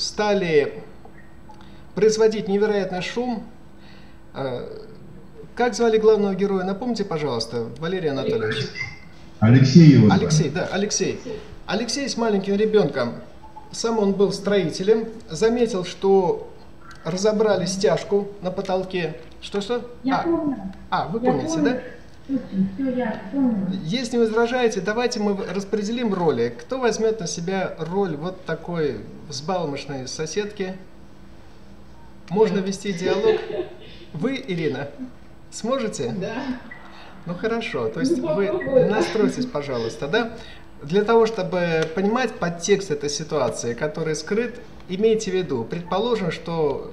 стали производить невероятный шум. Э, как звали главного героя? Напомните, пожалуйста, Валерий Анатольевич. Алексей его звали. Алексей, да, Алексей. Алексей с маленьким ребенком. Сам он был строителем. Заметил, что разобрали стяжку на потолке. Что-что? Я а, помню. А, вы я помните, помню. да? Если не возражаете, давайте мы распределим роли. Кто возьмет на себя роль вот такой взбалмошной соседки? Можно вести диалог. Вы, Ирина, сможете? Да. Ну хорошо, то есть вы настройтесь, пожалуйста, да? Для того, чтобы понимать подтекст этой ситуации, который скрыт, имейте в виду, предположим, что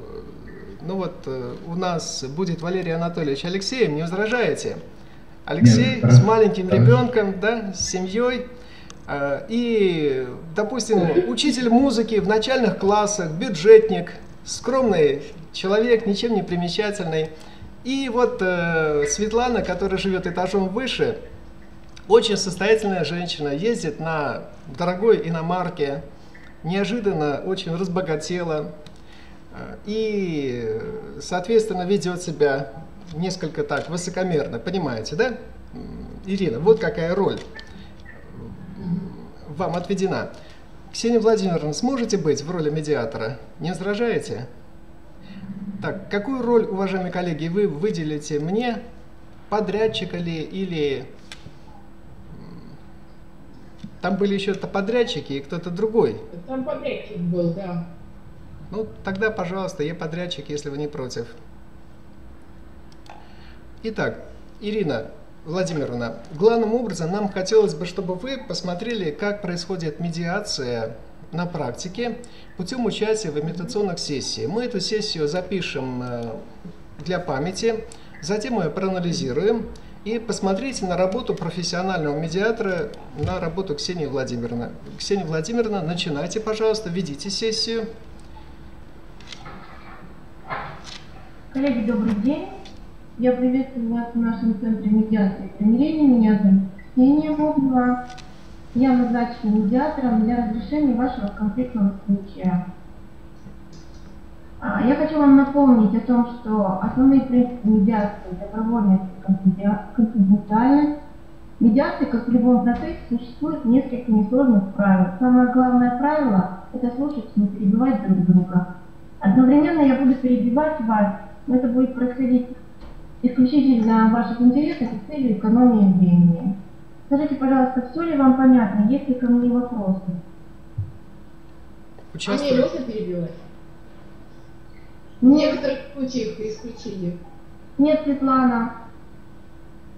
ну вот э, у нас будет Валерий Анатольевич Алексеев, не возражаете? Алексей Нет, с маленьким ребенком, да, с семьей. Э, и, допустим, учитель музыки в начальных классах, бюджетник, скромный человек, ничем не примечательный. И вот э, Светлана, которая живет этажом выше, очень состоятельная женщина, ездит на дорогой иномарке, неожиданно очень разбогатела э, и, соответственно, ведет себя несколько так высокомерно, понимаете, да? Ирина, вот какая роль вам отведена. Ксения Владимировна, сможете быть в роли медиатора? Не возражаете? Так, какую роль, уважаемые коллеги, вы выделите мне? Подрядчика ли или... Там были еще-то подрядчики и кто-то другой. Там подрядчик был, да. Ну, тогда, пожалуйста, я подрядчик, если вы не против. Итак, Ирина Владимировна, главным образом нам хотелось бы, чтобы вы посмотрели, как происходит медиация на практике путем участия в имитационных сессиях. Мы эту сессию запишем э, для памяти, затем мы ее проанализируем и посмотрите на работу профессионального медиатора, на работу Ксении Владимировны. Ксения Владимировна, начинайте, пожалуйста, ведите сессию. Коллеги, добрый день. Я приветствую вас в нашем центре медиации и примирения. Меня зовут Ксения Бобнева. Я назначена медиатором для разрешения вашего конфликтного случая. А, я хочу вам напомнить о том, что основные принципы медиации – добровольность и конфиденциальность. Медиации, как в любом процессе, существует несколько несложных правил. Самое главное правило – это слушать, не перебивать друг друга. Одновременно я буду перебивать вас, но это будет происходить исключительно ваших интересах и целью экономии времени. Скажите, пожалуйста, все ли вам понятно? Есть ли ко мне вопросы? Участвую. А мне можно перебивать? В некоторых случаях исключили. Нет, Светлана.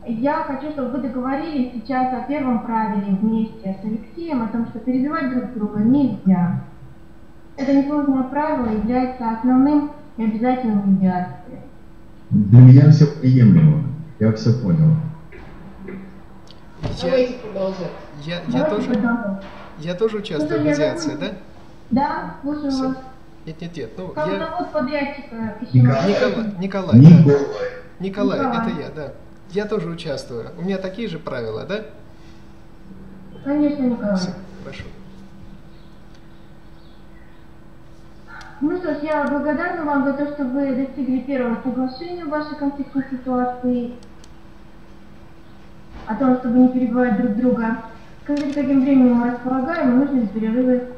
Я хочу, чтобы вы договорились сейчас о первом правиле вместе с Алексеем, о том, что перебивать друг друга нельзя. Это несложное правило является основным и обязательным медиации. Для меня все приемлемо. Я все понял. Давайте продолжать. Я, я, тоже, я тоже участвую в медиации, да? Да, слушаю вас. Нет, нет, нет. Ну, как я... зовут подрядчика? Николай. Николай. Николай, Николай. Да. Николай, Николай, это я, да. Я тоже участвую. У меня такие же правила, да? Конечно, Николай. Все, хорошо. Ну что ж, я благодарна вам за то, что вы достигли первого соглашения в вашей конфликтной ситуации о том, чтобы не перебивать друг друга. Скажите, каким временем мы располагаем, и нужно перерывы